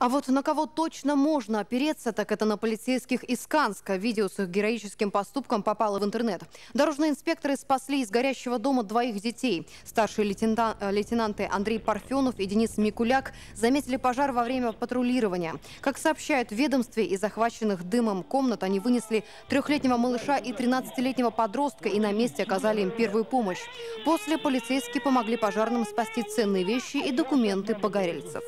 А вот на кого точно можно опереться, так это на полицейских из Канска. Видео с их героическим поступком попало в интернет. Дорожные инспекторы спасли из горящего дома двоих детей. Старшие лейтенант, э, лейтенанты Андрей Парфенов и Денис Микуляк заметили пожар во время патрулирования. Как сообщают в ведомстве, из захваченных дымом комнат они вынесли трехлетнего малыша и 13-летнего подростка и на месте оказали им первую помощь. После полицейские помогли пожарным спасти ценные вещи и документы погорельцев.